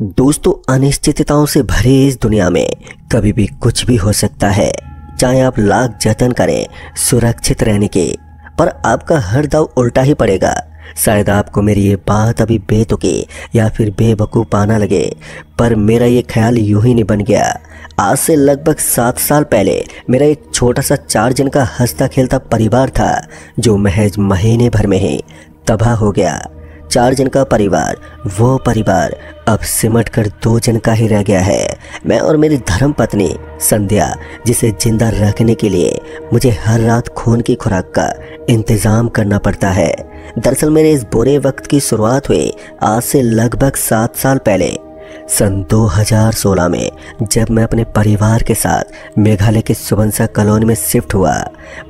दोस्तों, अनिश्चितताओं से भरे इस दुनिया में कभी भी कुछ भी हो सकता है। चाहे आप लाख जतन करें, सुरक्षित रहने के, पर आपका हर दाव उल्टा ही पड़ेगा। शायद आपको मेरी ये बात अभी बेतुकी या फिर बेवकूफ़ पाना लगे, पर मेरा ये ख्याल यूँ ही नहीं बन गया। आज से लगभग सात साल पहले मेरा एक छोटा सा चार जन का हंसता खेलता परिवार था, जो महज महीने भर में ही तबाह हो गया। चार जन का परिवार। वो परिवार अब सिमट कर दो जन का ही रह गया है। मैं और मेरी धर्म पत्नी, संध्या, जिसे ज़िंदा रखने के लिए मुझे हर रात खून की खुराक का इंतज़ाम करना पड़ता है। दरअसल मेरे इस बुरे वक्त की शुरुआत हुई आज से लगभग सात साल पहले। सन 2016 में, जब मैं अपने परिवार के साथ मेघालय के सुबनसा कॉलोनी में शिफ्ट हुआ,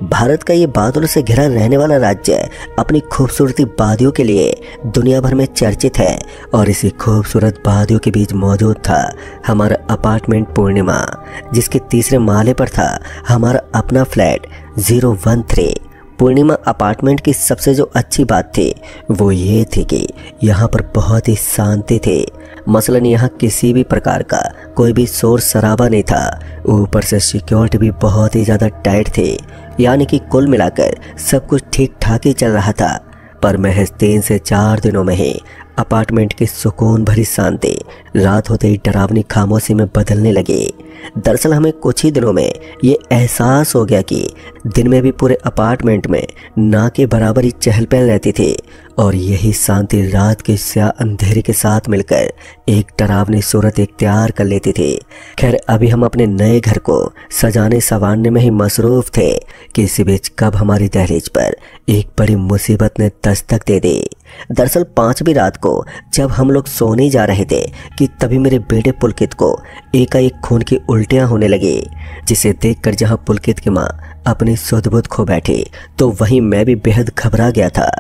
भारत का ये बादलों से घिरा रहने वाला राज्य अपनी खूबसूरती वादियों के लिए दुनिया भर में चर्चित है और इसी खूबसूरत वादियों के बीच मौजूद था हमारा अपार्टमेंट पूर्णिमा, जिसके तीसरे माले पर था हमारा अपना flat zero one three. Purnima apartment की सबसे जो अच्छी बात थी, वो ये थी कि यहाँ पर बहुत ही शांति थी। मसलन यहाँ किसी भी प्रकार का कोई भी शोर शराबा नहीं था। ऊपर से सिक्योरिटी भी बहुत ही ज़्यादा टाइट थी। यानी कि कुल मिलाकर सब कुछ ठीक ठाक ही चल रहा था। पर महज तीन से चार दिनों में ही अपार्टमेंट की सुकून भरी शांति रात होते ही डरावनी खामोशी में बदलने लगी। दरअसल हमें कुछ ही दिनों में ये एहसास हो गया कि दिन में भी पूरे अपार्टमेंट में ना के बराबर ही चहल पहल रहती थी और यही शांति रात के स्या अंधेरे के साथ मिलकर एक डरावनी सूरत इख्तियार कर लेती थी। खैर, अभी हम अपने नए घर को सजाने संवारने में ही मसरूफ थे कि इसी बीच कब हमारी दहलीज पर एक बड़ी मुसीबत ने दस्तक दे दी। दरअसल पांचवी रात को जब हम लोग सोने जा रहे थे कि तभी मेरे बेटे पुलकित को एकाएक खून की उल्टियाँ होने लगी, जिसे देखकर जहाँ पुलकित की माँ अपनी सुदबुद खो बैठी तो वहीं मैं भी बेहद घबरा गया था।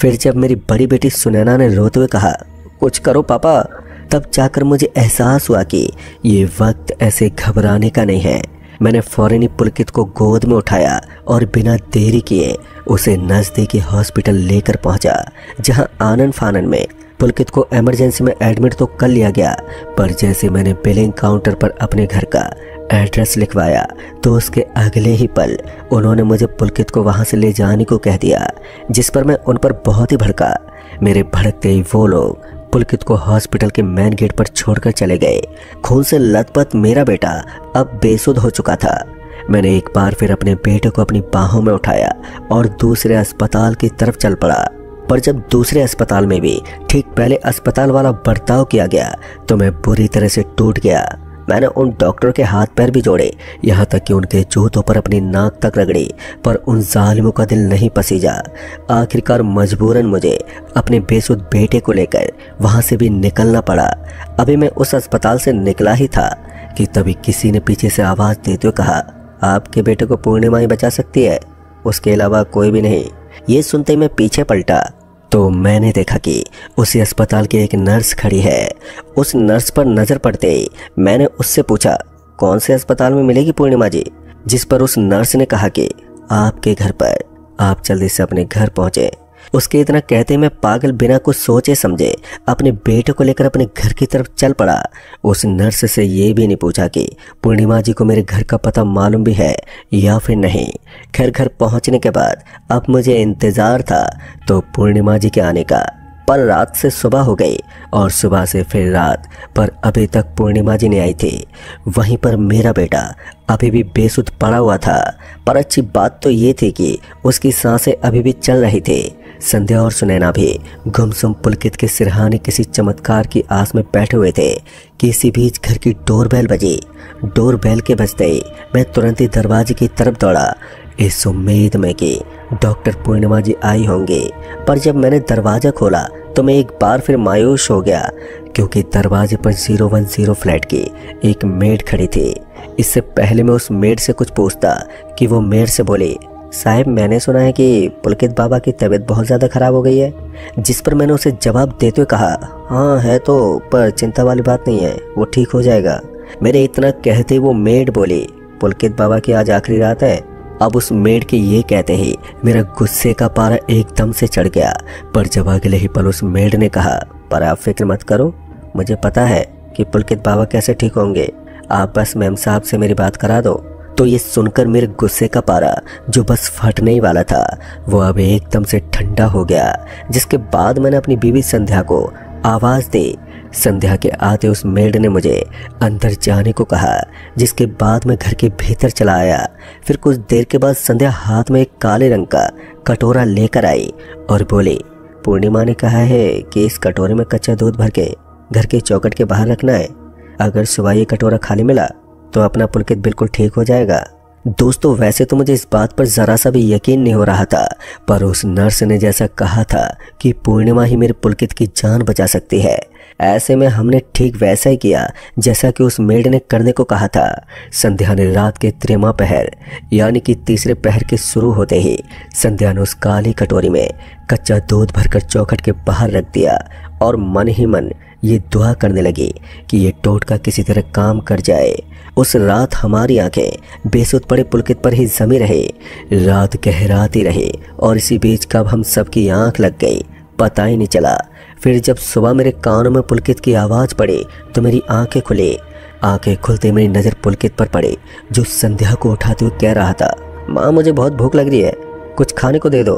फिर जब मेरी बड़ी बेटी सुनैना ने रोते हुए कहा, कुछ करो पापा, तब जाकर मुझे एहसास हुआ कि ये वक्त ऐसे घबराने का नहीं है। मैंने फ़ौरन ही पुलकित को गोद में उठाया और बिना देरी किए उसे नज़दीकी हॉस्पिटल लेकर पहुँचा, जहाँ आनंद फानन में पुलकित को इमरजेंसी में एडमिट तो कर लिया गया, पर जैसे मैंने बिलिंग काउंटर पर अपने घर का एड्रेस लिखवाया तो उसके अगले ही पल उन्होंने मुझे पुलकित को वहाँ से ले जाने को कह दिया, जिस पर मैं उन पर बहुत ही भड़का। मेरे भड़कते ही वो लोग पुलकित को हॉस्पिटल के मेन गेट पर छोड़कर चले गए। खून से लथपथ मेरा बेटा अब बेसुध हो चुका था। मैंने एक बार फिर अपने बेटे को अपनी बाहों में उठाया और दूसरे अस्पताल की तरफ़ चल पड़ा। पर जब दूसरे अस्पताल में भी ठीक पहले अस्पताल वाला बर्ताव किया गया तो मैं बुरी तरह से टूट गया। मैंने उन डॉक्टर के हाथ पैर भी जोड़े, यहाँ तक कि उनके जूतों पर अपनी नाक तक रगड़ी, पर उन जालिमों का दिल नहीं पसीजा। आखिरकार मजबूरन मुझे अपने बेसुध बेटे को लेकर वहाँ से भी निकलना पड़ा। अभी मैं उस अस्पताल से निकला ही था कि तभी किसी ने पीछे से आवाज़ देते हुए कहा, आपके बेटे को पूर्णिमा ही बचा सकती है? उसके अलावा कोई भी नहीं। ये सुनते मैं पीछे पलटा। तो मैंने देखा कि उसी अस्पताल की एक नर्स खड़ी है। उस नर्स पर नज़र पड़ते ही मैंने उससे पूछा, कौन से अस्पताल में मिलेगी पूर्णिमा जी? जिस पर उस नर्स ने कहा कि, आपके घर पर। आप जल्दी से अपने घर पहुँचे। उसके इतना कहते मैं पागल बिना कुछ सोचे समझे, अपने बेटे को लेकर अपने घर की तरफ़ चल पड़ा। उस नर्स से ये भी नहीं पूछा कि, पूर्णिमा जी को मेरे घर का पता मालूम भी है या फिर नहीं? खैर, घर पहुँचने के बाद, अब मुझे इंतज़ार था तो पूर्णिमा जी के आने का। पर रात से सुबह हो गई, और सुबह से फिर रात, पर अभी तक पूर्णिमा जी नहीं आई थी। वहीं पर मेरा बेटा अभी भी बेसुध पड़ा हुआ था। पर अच्छी बात तो ये थी कि उसकी साँसें अभी भी चल रही थी। संध्या और सुनैना भी गुमसुम पुलकित के सिरहाने किसी चमत्कार की आस में बैठे हुए थे। कि इसी बीच घर की डोर बैल बजी। डोर बैल के बजते ही मैं तुरंत ही दरवाजे की तरफ़ दौड़ा। इस उम्मीद में कि डॉक्टर पूर्णिमा जी आई होंगे। पर जब मैंने दरवाज़ा खोला तो मैं एक बार फिर मायूस हो गया, क्योंकि दरवाजे पर ज़ीरो वन ज़ीरो फ्लैट की एक मेड खड़ी थी। इससे पहले मैं उस मेड से कुछ पूछता कि वो मेड से बोली साहब, मैंने सुना है कि पुलकित बाबा की तबीयत बहुत ज़्यादा ख़राब हो गई है, जिस पर मैंने उसे जवाब देते हुए कहा हाँ है तो पर चिंता वाली बात नहीं है, वो ठीक हो जाएगा। मेरे इतना कहते वो मेड बोली, पुलकित बाबा की आज आखिरी रात है, अब उस मेड के ये कहते ही मेरा गुस्से का पारा एकदम से चढ़ गया, पर जब अगले ही पल उस मेड ने कहा, पर आप फ़िक्र मत करो, मुझे पता है कि पुलकित बाबा कैसे ठीक होंगे, आप बस मैम साहब से मेरी बात करा दो तो ये सुनकर मेरे गुस्से का पारा, जो बस फटने ही वाला था, वो अब एकदम से ठंडा हो गया, जिसके बाद मैंने अपनी बीवी संध्या को आवाज़ दी। संध्या के आते उस मेड ने मुझे अंदर जाने को कहा, जिसके बाद मैं घर के भीतर चला आया। फिर कुछ देर के बाद संध्या हाथ में एक काले रंग का कटोरा लेकर आई और बोली, पूर्णिमा ने कहा है कि इस कटोरे में कच्चा दूध भर के घर के चौकट के बाहर रखना है। अगर सुबह ये कटोरा खाली मिला तो अपना पुलकित बिल्कुल ठीक हो जाएगा। दोस्तों, वैसे तो मुझे इस बात पर ज़रा सा भी यकीन नहीं हो रहा था, पर उस नर्स ने जैसा कहा था कि पूर्णिमा ही मेरे पुलकित की जान बचा सकती है। ऐसे में हमने ठीक वैसा ही किया, जैसा कि उस मेड ने करने को कहा था। संध्या ने रात के त्रिमा पहर, यानी कि तीसरे पहर के शुरू होते ही, संध्या ने उस काली कटोरी में कच्चा दूध भरकर चौखट के बाहर रख दिया, और मन ही मन ये दुआ करने लगी कि ये टोटका किसी तरह काम कर जाए। उस रात हमारी आँखें बेसुध पड़े पुलकित पर ही जमी रहे। रात गहराती रही और इसी बीच कब हम सबकी आँख लग गई, पता ही नहीं चला। फिर जब सुबह मेरे कानों में पुलकित की आवाज़ पड़ी तो मेरी आँखें खुली। आँखें खुलते मेरी नज़र पुलकित पर पड़ी, जो संध्या को उठाते हुए कह रहा था, माँ, मुझे बहुत भूख लग रही है, कुछ खाने को दे दो।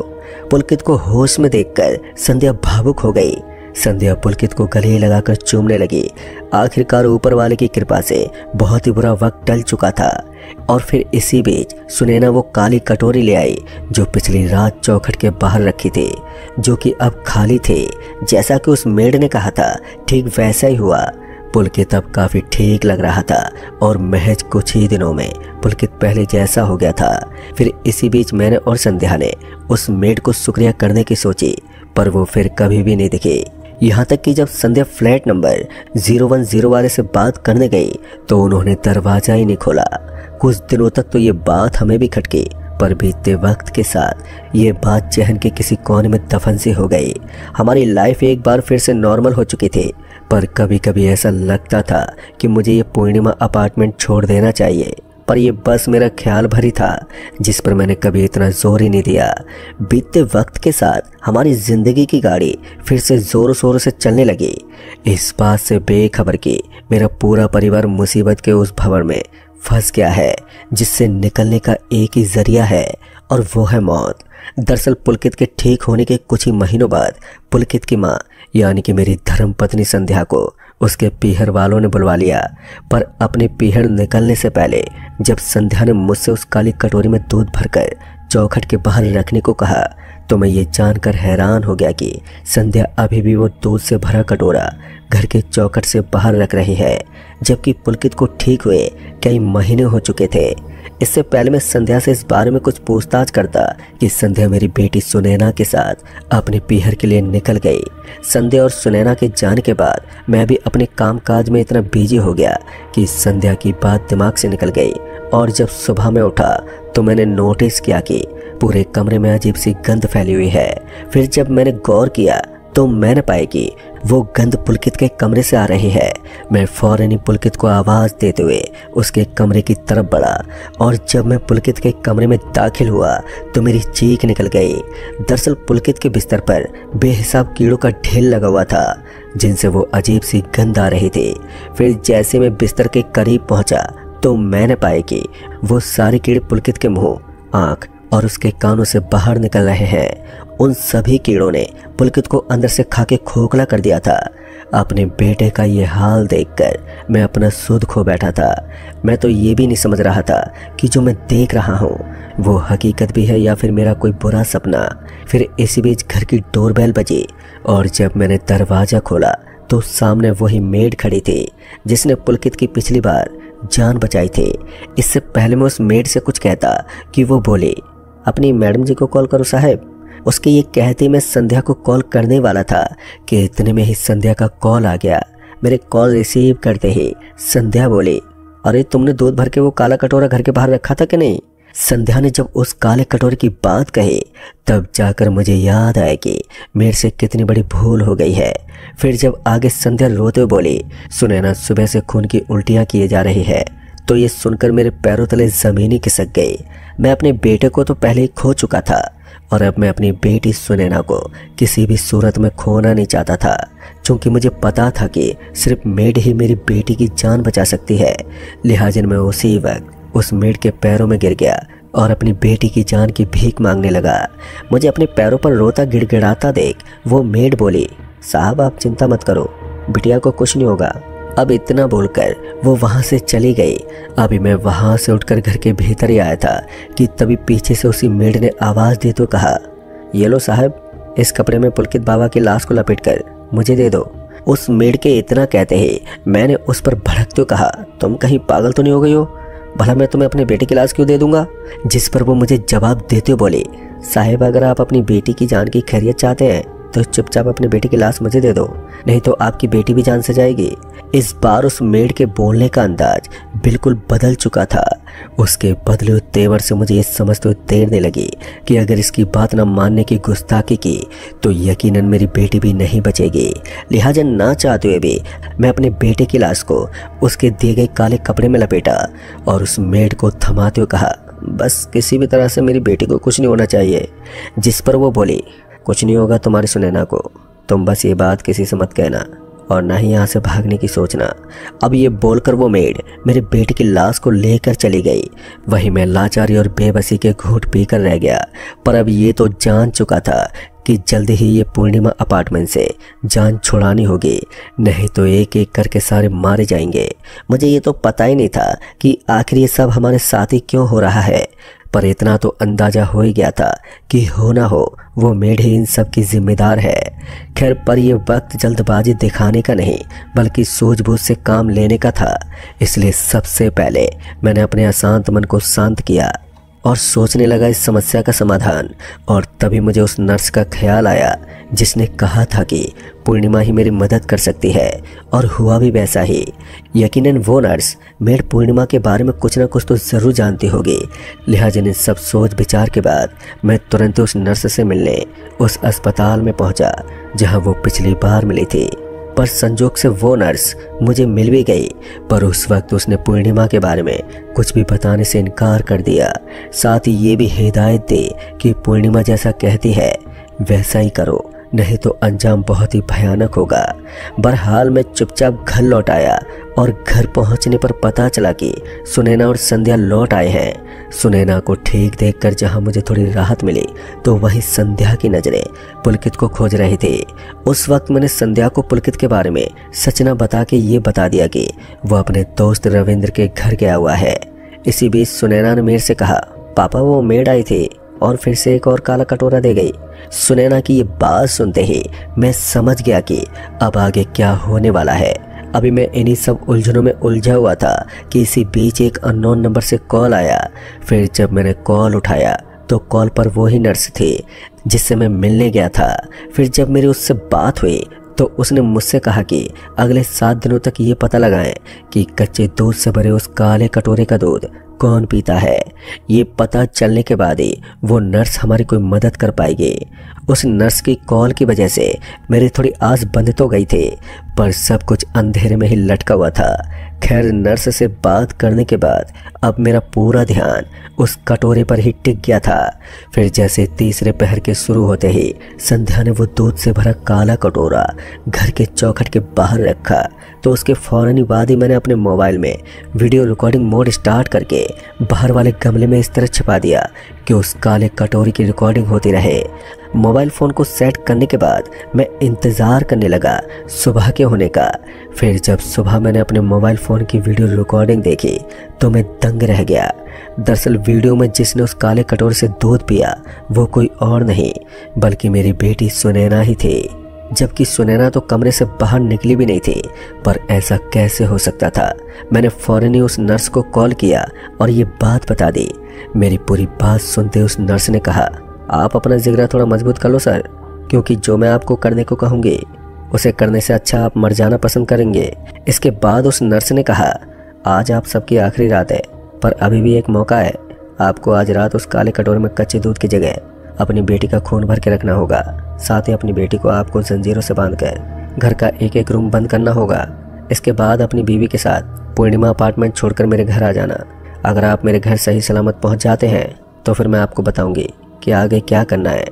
पुलकित को होश में देखकर संध्या भावुक हो गई। संध्या पुलकित को गले लगाकर चूमने लगी। आखिरकार ऊपर वाले की कृपा से बहुत ही बुरा वक्त टल चुका था। और फिर इसी बीच सुनैना वो काली कटोरी ले आई, जो पिछली रात चौखट के बाहर रखी थी, जो कि अब खाली थी। जैसा कि उस मेड ने कहा था, ठीक वैसा ही हुआ। पुलकित अब काफ़ी ठीक लग रहा था, और महज कुछ ही दिनों में पुलकित पहले जैसा हो गया था। फिर इसी बीच मैंने और संध्या ने उस मेड को शुक्रिया करने की सोची, पर वो फिर कभी भी नहीं दिखी। यहाँ तक कि जब संध्या फ्लैट नंबर 010 वाले से बात करने गई तो उन्होंने दरवाज़ा ही नहीं खोला। कुछ दिनों तक तो ये बात हमें भी खटकी, पर बीतते वक्त के साथ ये बात जहन के किसी कोने में दफन सी हो गई। हमारी लाइफ एक बार फिर से नॉर्मल हो चुकी थी, पर कभी कभी ऐसा लगता था कि मुझे ये पूर्णिमा अपार्टमेंट छोड़ देना चाहिए। पर यह बस मेरा ख्याल भरी था, जिस पर मैंने कभी इतना ज़ोर ही नहीं दिया। बीतते वक्त के साथ हमारी ज़िंदगी की गाड़ी फिर से ज़ोर शोर से चलने लगी। इस बात से बेखबर की मेरा पूरा परिवार मुसीबत के उस भवन में फंस गया है, जिससे निकलने का एक ही ज़रिया है, और वो है मौत। दरअसल पुलकित के ठीक होने के कुछ ही महीनों बाद पुलकित की माँ, यानी कि मेरी धर्म पत्नी संध्या को उसके पीहर वालों ने बुलवा लिया। पर अपने पीहर निकलने से पहले, जब संध्या ने मुझसे उस काली कटोरी में दूध भरकर चौखट के बाहर रखने को कहा तो मैं ये जानकर हैरान हो गया कि संध्या अभी भी वो दूध से भरा कटोरा घर के चौकट से बाहर रख रही है, जबकि पुलकित को ठीक हुए कई महीने हो चुके थे। इससे पहले मैं संध्या से इस बारे में कुछ पूछताछ करता कि संध्या मेरी बेटी सुनैना के साथ अपने पीहर के लिए निकल गई। संध्या और सुनैना के जाने के बाद मैं भी अपने कामकाज में इतना बिज़ी हो गया कि संध्या की बात दिमाग से निकल गई और जब सुबह में उठा तो मैंने नोटिस किया कि पूरे कमरे में अजीब सी गंध फैली हुई है। फिर जब मैंने गौर किया तो मैंने पाया कि वो गंध पुलकित के कमरे से आ रही है। मैं फ़ौरन ही पुलकित को आवाज़ देते हुए उसके कमरे की तरफ़ बढ़ा, और जब मैं पुलकित के कमरे में दाखिल हुआ तो मेरी चीख निकल गई। दरअसल पुलकित के बिस्तर पर बेहिसाब कीड़ों का ढेल लगा हुआ था, जिनसे वो अजीब सी गंध आ रही थी। फिर जैसे मैं बिस्तर के करीब पहुँचा तो मैंने पाया कि वो सारे कीड़े पुलकित के मुँह, आँख और उसके कानों से बाहर निकल रहे हैं। उन सभी कीड़ों ने पुलकित को अंदर से खा के खोखला कर दिया था। अपने बेटे का ये हाल देखकर मैं अपना सुध खो बैठा था। मैं तो ये भी नहीं समझ रहा था कि जो मैं देख रहा हूँ, वो हकीकत भी है या फिर मेरा कोई बुरा सपना। फिर इसी बीच घर की डोरबेल बजी और जब मैंने दरवाज़ा खोला तो सामने वही मेड खड़ी थी, जिसने पुलकित की पिछली बार जान बचाई थी। इससे पहले मैं उस मेड से कुछ कहता कि वो बोली अपनी मैडम जी को कॉल करो साहब। उसके ये कहते मैं संध्या को कॉल करने वाला था कि इतने में ही संध्या का कॉल आ गया। मेरे कॉल रिसीव करते ही संध्या बोली, अरे, तुमने दूध भर के वो काला कटोरा घर के बाहर रखा था कि नहीं? संध्या ने जब उस काले कटोरे की बात कही, तब जाकर मुझे याद आया कि मेरे से कितनी बड़ी भूल हो गई है। फिर जब आगे संध्या रोते बोली, सुनैना, सुबह से खून की उल्टियाँ किए जा रही है। तो ये सुनकर मेरे पैरों तले जमीनी खिसक गई। मैं अपने बेटे को तो पहले ही खो चुका था, और अब मैं अपनी बेटी सुनैना को किसी भी सूरत में खोना नहीं चाहता था, क्योंकि मुझे पता था कि सिर्फ़ मेड ही मेरी बेटी की जान बचा सकती है। लिहाजन मैं उसी वक्त उस मेड के पैरों में गिर गया और अपनी बेटी की जान की भीख मांगने लगा। मुझे अपने पैरों पर रोता गिड़गिड़ाता देख वो मेड बोली, साहब, आप चिंता मत करो, बिटिया को कुछ नहीं होगा। अब इतना बोलकर वो वहाँ से चली गई। अभी मैं वहाँ से उठकर घर के भीतर ही आया था कि तभी पीछे से उसी मेड ने आवाज़ दी तो कहा, ये लो साहब, इस कपड़े में पुलकित बाबा की लाश को लपेट कर मुझे दे दो। उस मेड के इतना कहते ही मैंने उस पर भड़कते कहा, तुम कहीं पागल तो नहीं हो गई हो? भला मैं तुम्हें अपने बेटे की लाश क्यों दे दूँगा? जिस पर वो मुझे जवाब देते हो बोले, साहेब, अगर आप अपनी बेटी की जान की खैरियत चाहते हैं तो चुपचाप अपनी बेटी की लाश मुझे दे दो, नहीं तो आपकी बेटी भी जान से जाएगी। इस बार उस मेड के बोलने का अंदाज बिल्कुल बदल चुका था। उसके बदले हुए तेवर से मुझे ये समझते हुए तैरने लगी कि अगर इसकी बात न मानने की गुस्ताखी की तो यकीनन मेरी बेटी भी नहीं बचेगी। लिहाजा ना चाहते हुए भी मैं अपने बेटे की लाश को उसके दिए गए काले कपड़े में लपेटा और उस मेड को थमाते हुए कहा, बस किसी भी तरह से मेरी बेटी को कुछ नहीं होना चाहिए। जिस पर वो बोली कुछ नहीं होगा तुम्हारी सुनैना को। तुम बस ये बात किसी से मत कहना और ना ही यहाँ से भागने की सोचना। अब ये बोलकर वो मेड मेरे बेटे की लाश को लेकर चली गई। वहीं मैं लाचारी और बेबसी के घूट पीकर रह गया। पर अब ये तो जान चुका था कि जल्द ही ये पूर्णिमा अपार्टमेंट से जान छुड़ानी होगी। नहीं तो एक एक करके सारे मारे जाएँगे। मुझे ये तो पता ही नहीं था कि आखिर ये सब हमारे साथ ही क्यों हो रहा है। पर इतना तो अंदाज़ा हो ही गया था कि हो ना हो, वो मेढे इन सब की जिम्मेदार है। खैर, पर यह वक्त जल्दबाजी दिखाने का नहीं, बल्कि सूझबूझ से काम लेने का था। इसलिए सबसे पहले मैंने अपने अशांत मन को शांत किया और सोचने लगा इस समस्या का समाधान, और तभी मुझे उस नर्स का ख्याल आया, जिसने कहा था कि पूर्णिमा ही मेरी मदद कर सकती है, और हुआ भी वैसा ही। यकीनन वो नर्स मेड पूर्णिमा के बारे में कुछ ना कुछ तो ज़रूर जानती होगी। लिहाजा इन सब सोच विचार के बाद मैं तुरंत उस नर्स से मिलने, उस अस्पताल में पहुँचा, जहाँ वो पिछली बार मिली थी। पर संजोग से वो नर्स मुझे मिल भी गई, पर उस वक्त उसने पूर्णिमा के बारे में कुछ भी बताने से इनकार कर दिया। साथ ही ये भी हिदायत दी कि पूर्णिमा जैसा कहती है, वैसा ही करो। नहीं तो अंजाम बहुत ही भयानक होगा। बहरहाल मैं चुपचाप घर लौट आया और घर पहुँचने पर पता चला कि सुनैना और संध्या लौट आए हैं। सुनैना को ठीक देखकर जहाँ मुझे थोड़ी राहत मिली तो वहीं संध्या की नज़रें पुलकित को खोज रही थी। उस वक्त मैंने संध्या को पुलकित के बारे में सचना बता के ये बता दिया कि वो अपने दोस्त रविंद्र के घर गया हुआ है। इसी बीच सुनैना ने मेरे से कहा, पापा, वो मेड आई थी। और फिर से एक और काला कटोरा दे गई। सुनैना की ये बात सुनते ही मैं समझ गया कि अब आगे क्या होने वाला है। अभी मैं इन्हीं सब उलझनों में उलझा हुआ था कि इसी बीच एक अननोन नंबर से कॉल आया। फिर जब मैंने कॉल उठाया तो कॉल पर वो ही नर्स थी, जिससे मैं मिलने गया था। फिर जब मेरी उससे बात हुई तो उसने मुझसे कहा कि अगले सात दिनों तक ये पता लगाएँ कि कच्चे दूध से भरे उस काले कटोरे का दूध कौन पीता है? ये पता चलने के बाद ही वो नर्स हमारी कोई मदद कर पाएगी। उस नर्स की कॉल की वजह से मेरी थोड़ी आस बंद तो गई थी, पर सब कुछ अंधेरे में ही लटका हुआ था। खैर नर्स से बात करने के बाद अब मेरा पूरा ध्यान उस कटोरे पर ही टिक गया था। फिर जैसे तीसरे पहर के शुरू होते ही संध्या ने वो दूध से भरा काला कटोरा घर के चौखट के बाहर रखा तो उसके फ़ौरन ही बाद ही मैंने अपने मोबाइल में वीडियो रिकॉर्डिंग मोड स्टार्ट करके बाहर वाले गमले में इस तरह छिपा दिया कि उस काले कटोरी की रिकॉर्डिंग होती रहे। मोबाइल फ़ोन को सेट करने के बाद मैं इंतज़ार करने लगा सुबह के होने का। फिर जब सुबह मैंने अपने मोबाइल फ़ोन की वीडियो रिकॉर्डिंग देखी तो मैं दंग रह गया। दरअसल वीडियो में जिसने उस काले कटोर से दूध पिया, वो कोई और नहीं, बल्कि मेरी बेटी सुनैना ही थी। जबकि सुनैना तो कमरे से बाहर निकली भी नहीं थी, पर ऐसा कैसे हो सकता था? मैंने फ़ौरन ही उस नर्स को कॉल किया और ये बात बता दी। मेरी पूरी बात सुनते उस नर्स ने कहा आप अपना जिगरा थोड़ा मज़बूत कर लो, सर, क्योंकि जो मैं आपको करने को कहूँगी, उसे करने से अच्छा आप मर जाना पसंद करेंगे। इसके बाद उस नर्स ने कहा, आज आप सबकी आखिरी रात है, पर अभी भी एक मौका है। आपको आज रात उस काले कटोरे में कच्चे दूध की जगह अपनी बेटी का खून भर के रखना होगा। साथ ही अपनी बेटी को आपको जंजीरों से बाँध कर घर का एक एक रूम बंद करना होगा। इसके बाद अपनी बीवी के साथ पूर्णिमा अपार्टमेंट छोड़कर मेरे घर आ जाना। अगर आप मेरे घर सही सलामत पहुँच जाते हैं तो फिर मैं आपको बताऊँगी। कि आगे क्या करना है?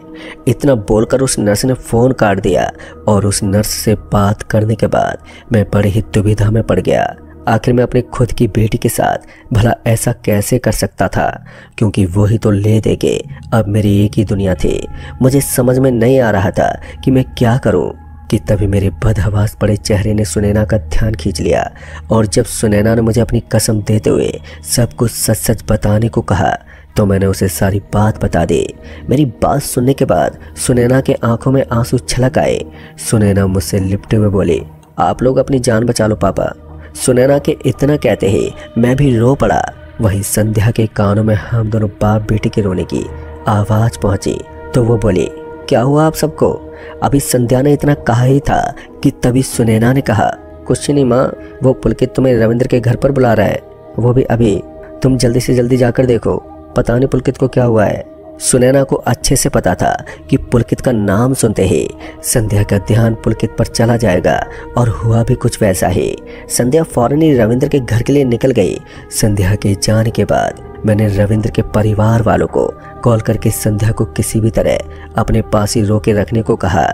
इतना बोलकर उस नर्स ने फ़ोन काट दिया और उस नर्स से बात करने के बाद मैं बड़ी ही दुविधा में पड़ गया। आखिर मैं अपने खुद की बेटी के साथ भला ऐसा कैसे कर सकता था? क्योंकि वो ही तो ले देगे। अब मेरी एक ही दुनिया थी। मुझे समझ में नहीं आ रहा था कि मैं क्या करूँ। कि तभी मेरे बदहवास पड़े चेहरे ने सुनैना का ध्यान खींच लिया और जब सुनैना ने मुझे अपनी कसम देते हुए सब कुछ सच सच बताने को कहा तो मैंने उसे सारी बात बता दी। मेरी बात सुनने के बाद सुनैना के आँखों में आँसू छलक आए। सुनैना मुझसे लिपटे हुए बोली, आप लोग अपनी जान बचा लो, पापा। सुनैना के इतना कहते ही मैं भी रो पड़ा। वहीं संध्या के कानों में हम दोनों बाप बेटी के रोने की आवाज़ पहुँची। तो वो बोली, क्या हुआ आप सबको? अभी संध्या ने इतना कहा ही था कि तभी सुनैना ने कहा, कुछ नहीं माँ, वो पुलकित तुम्हें रविंद्र के घर पर बुला रहा है। वो भी अभी। तुम जल्दी से जल्दी जाकर देखो। पता नहीं पुलकित को क्या हुआ है। सुनैना को अच्छे से पता था कि पुलकित का नाम सुनते ही संध्या का ध्यान पुलकित पर चला जाएगा और हुआ भी कुछ वैसा ही। संध्या फ़ौरन ही रविंद्र के घर के लिए निकल गई। संध्या के जाने के बाद मैंने रविंद्र के परिवार वालों को कॉल करके संध्या को किसी भी तरह अपने पास ही रोके रखने को कहा,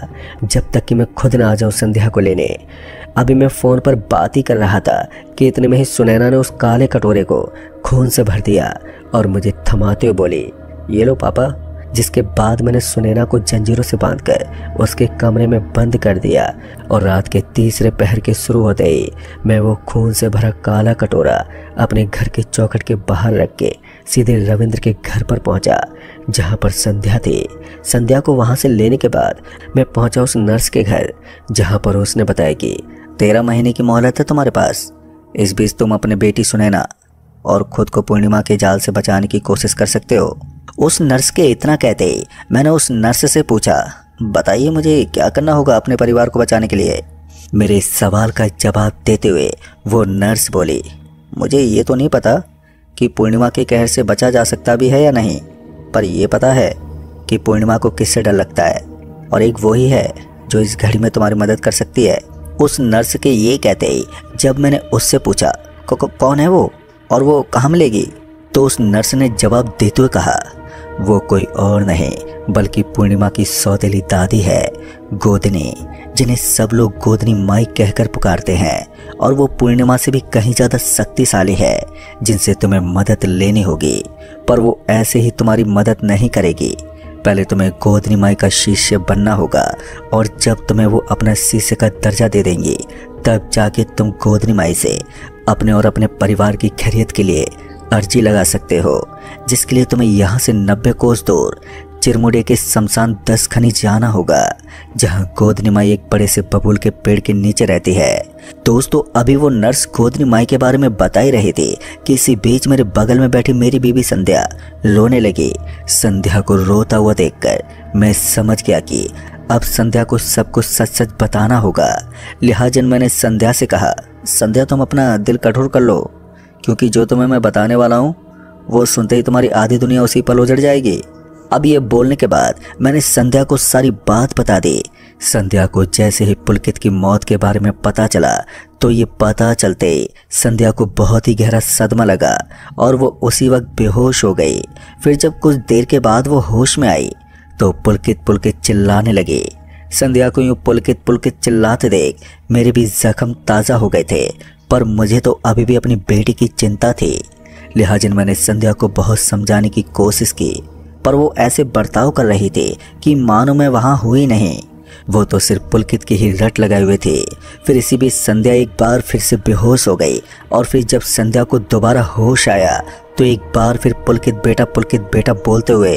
जब तक कि मैं खुद ना आ जाऊँ संध्या को लेने। अभी मैं फ़ोन पर बात ही कर रहा था कि इतने में ही सुनैना ने उस काले कटोरे को खून से भर दिया और मुझे थमाते हुए बोली, ये लो पापा। जिसके बाद मैंने सुनैना को जंजीरों से बांधकर उसके कमरे में बंद कर दिया और रात के तीसरे पहर के शुरू होते ही मैं वो खून से भरा काला कटोरा अपने घर के चौखट के बाहर रख के सीधे रविंद्र के घर पर पहुँचा, जहाँ पर संध्या थी। संध्या को वहाँ से लेने के बाद मैं पहुँचा उस नर्स के घर, जहाँ पर उसने बताया कि, तेरह महीने की मोहलत है तुम्हारे पास। इस बीच तुम अपने बेटी सुनैना और खुद को पूर्णिमा के जाल से बचाने की कोशिश कर सकते हो। उस नर्स के इतना कहते मैंने उस नर्स से पूछा, बताइए मुझे, क्या करना होगा अपने परिवार को बचाने के लिए? मेरे सवाल का जवाब देते हुए वो नर्स बोली, मुझे ये तो नहीं पता कि पूर्णिमा के कहर से बचा जा सकता भी है या नहीं, पर यह पता है कि पूर्णिमा को किससे डर लगता है। और एक वो ही है जो इस घड़ी में तुम्हारी मदद कर सकती है। उस नर्स के ये कहते ही, जब मैंने उससे पूछा कौन है वो? और वो कहाँ मिलेगी? तो उस नर्स ने जवाब देते हुए कहा, वो कोई और नहीं, बल्कि पूर्णिमा की सौतेली दादी है, गोदनी। जिन्हें सब लोग गोदनी माई कहकर पुकारते हैं और वो पूर्णिमा से भी कहीं ज़्यादा शक्तिशाली है, जिनसे तुम्हें मदद लेनी होगी। पर वो ऐसे ही तुम्हारी मदद नहीं करेगी। पहले तुम्हें गोदनी माई का शिष्य बनना होगा और जब तुम्हें वो अपना शिष्य का दर्जा दे देंगी, तब जाके तुम गोदनी माई से अपने और अपने परिवार की खैरियत के लिए अर्जी लगा सकते हो, जिसके लिए तुम्हें यहाँ से नब्बे कोस दूर चिरमुड़े के शमशान दस खनी जाना होगा, जहाँ गोदनी माई एक बड़े से बबूल के पेड़ के नीचे रहती है। दोस्तों, अभी वो नर्स गोदनी माई के बारे में बता ही रही थी कि इसी बीच मेरे बगल में बैठी मेरी बीबी संध्या रोने लगी। संध्या को रोता हुआ देखकर मैं समझ गया कि अब संध्या को सब कुछ सच सच बताना होगा। लिहाजन मैंने संध्या से कहा, संध्या, तुम अपना दिल कठोर कर लो, क्योंकि जो तुम्हें मैं बताने वाला हूँ, वो सुनते ही तुम्हारी आधी दुनिया उसी पल उजड़ जाएगी। अब ये बोलने के बाद मैंने संध्या को सारी बात बता दी। संध्या को जैसे ही पुलकित की मौत के बारे में पता चला तो ये पता चलते संध्या को बहुत ही गहरा सदमा लगा और वो उसी वक्त बेहोश हो गई। फिर जब कुछ देर के बाद वो होश में आई तो पुलकित पुलकित चिल्लाने लगी। संध्या को यूँ पुलकित पुलकित चिल्लाते देख मेरे भी जख्म ताज़ा हो गए थे, पर मुझे तो अभी भी अपनी बेटी की चिंता थी। लिहाजन मैंने संध्या को बहुत समझाने की कोशिश की। पर वो ऐसे बर्ताव कर रही थी कि मानो मैं वहाँ हुई नहीं। वो तो सिर्फ़ पुलकित की ही रट लगाए हुए थे। फिर इसी बीच संध्या एक बार फिर से बेहोश हो गई और फिर जब संध्या को दोबारा होश आया तो एक बार फिर पुलकित बेटा पुलकित बेटा बोलते हुए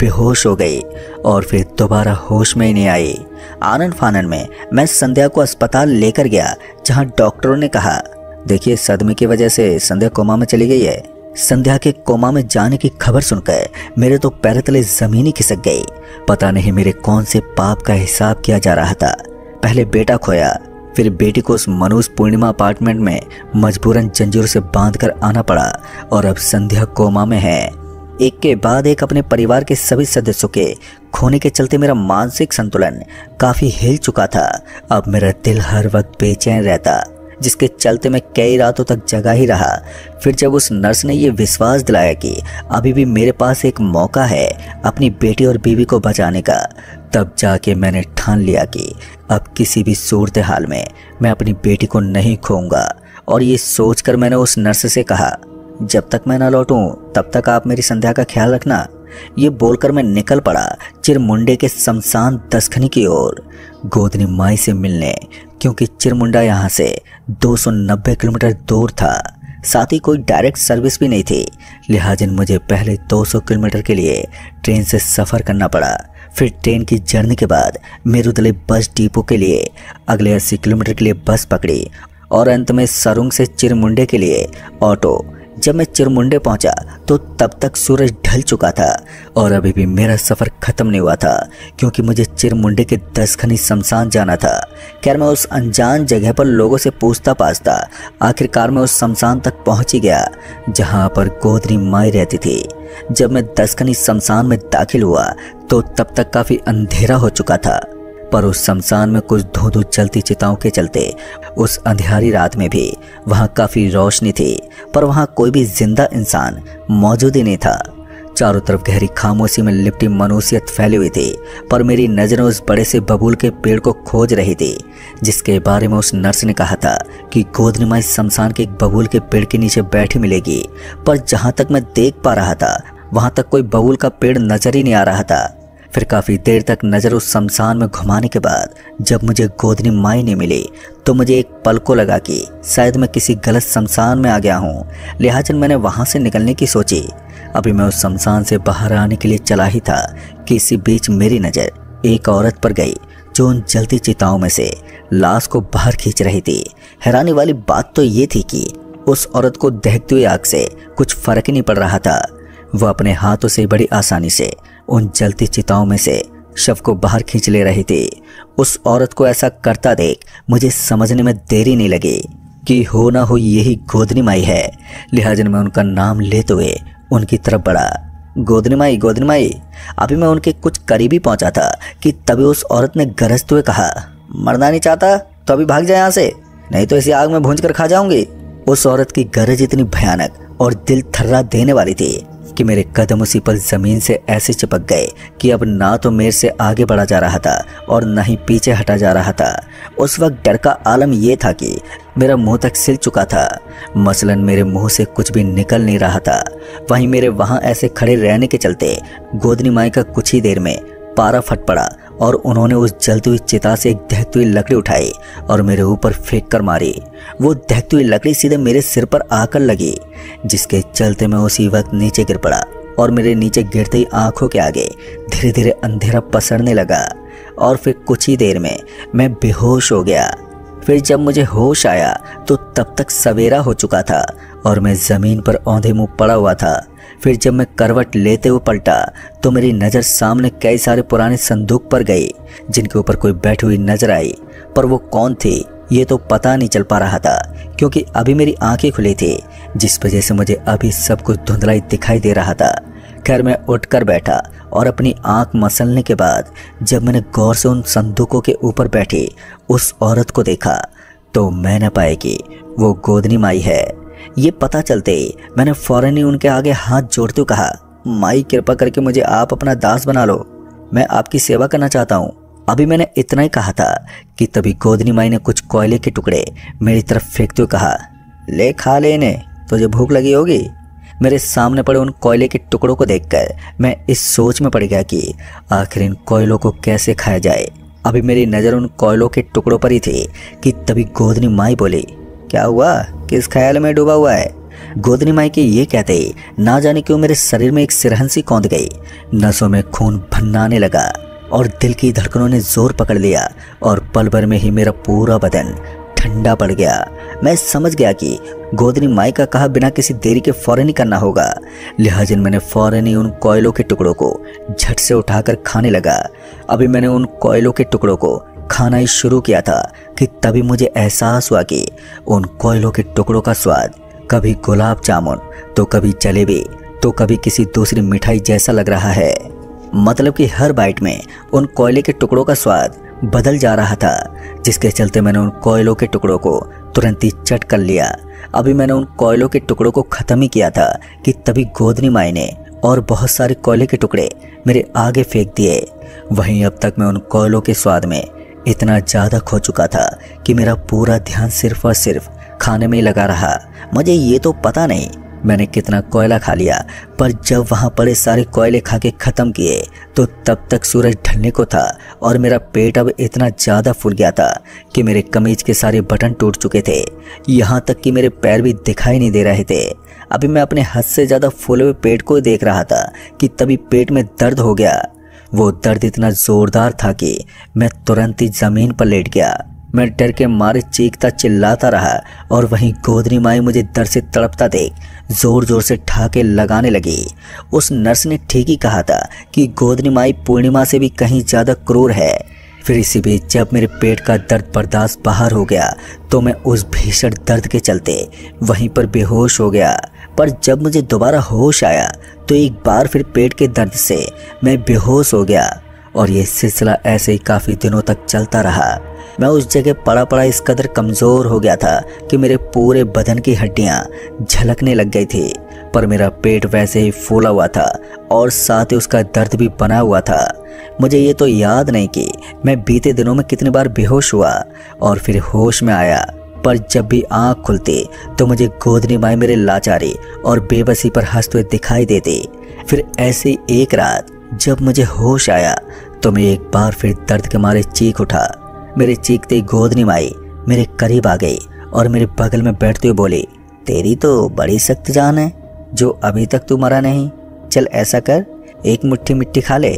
बेहोश हो गई और फिर दोबारा होश में ही नहीं आई। आनंद फानन में मैं संध्या को अस्पताल लेकर गया, जहाँ डॉक्टरों ने कहा, देखिए, सदमे की वजह से संध्या कोमा में चली गई है। संध्या के कोमा में जाने की खबर सुनकर मेरे तो पैर तले ज़मीन ही खिसक गई। पता नहीं मेरे कौन से पाप का हिसाब किया जा रहा था। पहले बेटा खोया, फिर बेटी को उस मनुष पूर्णिमा अपार्टमेंट में मजबूरन जंजीरों से बांधकर आना पड़ा और अब संध्या कोमा में है। एक के बाद एक अपने परिवार के सभी सदस्यों के खोने के चलते मेरा मानसिक संतुलन काफ़ी हिल चुका था। अब मेरा दिल हर वक्त बेचैन रहता। जिसके चलते मैं कई रातों तक जगा ही रहा। फिर जब उस नर्स ने ये विश्वास दिलाया कि अभी भी मेरे पास एक मौका है अपनी बेटी और बीवी को बचाने का, तब जाके मैंने ठान लिया कि अब किसी भी सूरत हाल में मैं अपनी बेटी को नहीं खोऊँगा। और ये सोचकर मैंने उस नर्स से कहा, जब तक मैं ना लौटूं, तब तक आप मेरी संध्या का ख्याल रखना। ये बोलकर मैं निकल पड़ा चिरमुंडे के शमशान दसखनी की ओर। गोदनी माई से मिलने, क्योंकि चिरमुंडा यहाँ से 290 किलोमीटर दूर था। साथ ही कोई डायरेक्ट सर्विस भी नहीं थी, लिहाजन मुझे पहले 200 किलोमीटर के लिए ट्रेन से सफ़र करना पड़ा। फिर ट्रेन की जर्नी के बाद मेरुदले बस डिपो के लिए अगले 80 किलोमीटर के लिए बस पकड़ी और अंत में सरुंग से चिरमुंडे के लिए ऑटो जब मैं चिरमुंडे पहुँचा तो तब तक सूरज ढल चुका था और अभी भी मेरा सफ़र ख़त्म नहीं हुआ था, क्योंकि मुझे चिरमुंडे के दस खनी शमशान जाना था। खैर, मैं उस अनजान जगह पर लोगों से पूछता पाछता आखिरकार मैं उस शमशान तक पहुँच ही गया, जहाँ पर गोदरी माई रहती थी। जब मैं दसखनी शमशान में दाखिल हुआ तो तब तक काफ़ी अंधेरा हो चुका था। पर उस शमशान में कुछ धो धो चलती चिताओं के चलते, उस अंधियारी रात में भी वहाँ काफ़ी रोशनी थी, पर वहाँ कोई भी ज़िंदा इंसान मौजूद ही नहीं था। चारों तरफ़ गहरी खामोशी में लिपटी मनुष्यत फैली हुई थी, पर मेरी नज़रें उस बड़े से बबूल के पेड़ को खोज रही थी, जिसके बारे में उस नर्स ने कहा था कि गोदनिमा इस शमशान के एक बबूल के पेड़ के नीचे बैठी मिलेगी, पर जहाँ तक मैं देख पा रहा था, वहाँ तक कोई बबूल का पेड़ नज़र ही नहीं आ रहा था। फिर काफ़ी देर तक नज़र उस शमशान में घुमाने के बाद, जब मुझे गोदनी माई नहीं मिली तो मुझे एक पल को लगा कि शायद मैं किसी गलत शमशान में आ गया हूँ। लिहाजन मैंने वहाँ से निकलने की सोची। अभी मैं उस शमशान से बाहर आने के लिए चला ही था, कि इसी बीच मेरी नज़र एक औरत पर गई, जो उन जलती चिताओं में से लाश को बाहर खींच रही थी। हैरानी वाली बात तो ये थी कि उस औरत को दहकती हुई आग से कुछ फ़र्क ही नहीं पड़ रहा था। वह अपने हाथों से बड़ी आसानी से उन जलती चिताओं में से शव को बाहर खींच ले रही थी। उस औरत को ऐसा करता देख मुझे समझने में देरी नहीं लगी कि हो ना हो यही गोदनी माई है। लिहाजा मैं उनका नाम लेते हुए उनकी तरफ़ बढ़ा। गोदनी माई गोदनी माई अभी मैं उनके कुछ करीबी पहुँचा था कि तभी उस औरत ने गरजते हुए कहा, मरना नहीं चाहता तो अभी भाग जाए यहाँ से, नहीं तो इसी आग में भूंज कर खा जाऊँगी। उस औरत की गरज इतनी भयानक और दिल थर्रा देने वाली थी। कि मेरे कदम उसी पर ज़मीन से ऐसे चिपक गए कि अब ना तो मेरे से आगे बढ़ा जा रहा था और ना ही पीछे हटा जा रहा था। उस वक्त डर का आलम यह था कि मेरा मुँह तक सिल चुका था। मसलन मेरे मुँह से कुछ भी निकल नहीं रहा था। वहीं मेरे वहाँ ऐसे खड़े रहने के चलते गोदनी माई का कुछ ही देर में पारा फट पड़ा और उन्होंने उस जलती हुई चिता से एक दहती हुई लकड़ी उठाई और मेरे ऊपर फेंक कर मारी। वो दहती हुई लकड़ी सीधे मेरे सिर पर आकर लगी, जिसके चलते मैं उसी वक्त नीचे गिर पड़ा और मेरे नीचे गिरते ही आँखों के आगे धीरे धीरे अंधेरा पसरने लगा और फिर कुछ ही देर में मैं बेहोश हो गया। फिर जब मुझे होश आया तो तब तक सवेरा हो चुका था और मैं ज़मीन पर औंधे मुँह पड़ा हुआ था। फिर जब मैं करवट लेते हुए पलटा तो मेरी नज़र सामने कई सारे पुराने संदूक पर गई, जिनके ऊपर कोई बैठी हुई नज़र आई। पर वो कौन थी, ये तो पता नहीं चल पा रहा था, क्योंकि अभी मेरी आँखें खुली थी, जिस वजह से मुझे अभी सब कुछ धुंधलाई दिखाई दे रहा था। खैर, मैं उठकर बैठा और अपनी आँख मसलने के बाद, जब मैंने गौर से उन संदूकों के ऊपर बैठी, उस औरत को देखा तो मैं न पाए कि वो गोदनी माई है। ये पता चलते ही मैंने फ़ौरन ही उनके आगे हाथ जोड़ते हुए कहा, माई कृपा करके मुझे आप अपना दास बना लो। मैं आपकी सेवा करना चाहता हूँ। अभी मैंने इतना ही कहा था कि तभी गोदनी माई ने कुछ कोयले के टुकड़े मेरी तरफ़ फेंकते हुए कहा, ले खा लेने तुझे भूख लगी होगी। मेरे सामने पड़े उन कोयले के टुकड़ों को देखकर मैं इस सोच में पड़ गया कि आखिर इन कोयलों को कैसे खाया जाए। अभी मेरी नज़र उन कोयलों के टुकड़ों पर ही थी कि तभी गोदनी माई बोली क्या हुआ? किस ख्याल में डूबा हुआ है? गोदनी माई के ये कहते ही ना जाने क्यों मेरे शरीर में एक सिरहंसी कौंद गई। नसों में खून भन्नाने लगा और दिल की धड़कनों ने ज़ोर पकड़ लिया और पल भर में ही मेरा पूरा बदन ठंडा पड़ गया। मैं समझ गया कि गोदनी माई का कहा बिना किसी देरी के फ़ौरन ही करना होगा। लिहाजन मैंने फ़ौरन ही उन कोयलों के टुकड़ों को झट से उठाकर खाने लगा। अभी मैंने उन कोयलों के टुकड़ों को खाना ही शुरू किया था। कि तभी मुझे एहसास हुआ कि उन कोयलों के टुकड़ों का स्वाद, कभी गुलाब जामुन तो कभी जलेबी तो कभी किसी दूसरी मिठाई जैसा लग रहा है। मतलब कि हर बाइट में उन कोयले के टुकड़ों का स्वाद बदल जा रहा था, जिसके चलते मैंने उन कोयलों के टुकड़ों को तुरंत ही चट कर लिया। अभी मैंने उन कोयलों के टुकड़ों को ख़त्म ही किया था कि तभी गोदनी माई ने और बहुत सारे कोयले के टुकड़े मेरे आगे फेंक दिए। वहीं अब तक मैं उन कोयलों के स्वाद में इतना ज़्यादा खो चुका था कि मेरा पूरा ध्यान सिर्फ़ और सिर्फ़ खाने में लगा रहा। मुझे ये तो पता नहीं मैंने कितना कोयला खा लिया, पर जब वहाँ पड़े सारे कोयले खा के ख़त्म किए तो तब तक सूरज ढलने को था और मेरा पेट अब इतना ज़्यादा फूल गया था कि मेरे कमीज के सारे बटन टूट चुके थे। यहाँ तक कि मेरे पैर भी दिखाई नहीं दे रहे थे। अभी मैं अपने हद से ज़्यादा फूले हुए पेट को देख रहा था कि तभी पेट में दर्द हो गया। वो दर्द इतना ज़ोरदार था कि मैं तुरंत ही ज़मीन पर लेट गया। मैं डर के मारे चीखता चिल्लाता रहा और वहीं गोदरी माई मुझे दर से तड़पता देख ज़ोर ज़ोर से ठाके लगाने लगी। उस नर्स ने ठीक ही कहा था कि गोदरी माई पूर्णिमा से भी कहीं ज़्यादा क्रूर है। फिर इसी बीच जब मेरे पेट का दर्द बर्दाश्त बाहर हो गया तो मैं उस भीषण दर्द के चलते वहीं पर बेहोश हो गया। पर जब मुझे दोबारा होश आया तो एक बार फिर पेट के दर्द से मैं बेहोश हो गया और ये सिलसिला ऐसे ही काफ़ी दिनों तक चलता रहा। मैं उस जगह पड़ा पड़ा इस कदर कमज़ोर हो गया था कि मेरे पूरे बदन की हड्डियाँ झलकने लग गई थी, पर मेरा पेट वैसे ही फूला हुआ था और साथ ही उसका दर्द भी बना हुआ था। मुझे ये तो याद नहीं कि मैं बीते दिनों में कितनी बार बेहोश हुआ और फिर होश में आया। पर जब भी आँख खुलती तो मुझे गोदनी माए मेरे लाचारी और बेबसी पर हँसते हुए दिखाई देती। फिर ऐसी एक रात, जब मुझे होश आया तो मैं एक बार फिर दर्द के मारे चीख उठा। मेरे चीखते गोदनी माई मेरे करीब आ गई और मेरे बगल में बैठते हुए बोली, तेरी तो बड़ी सख्त जान है, जो अभी तक तू मरा नहीं। चल ऐसा कर, एक मुट्ठी मिट्टी खा ले,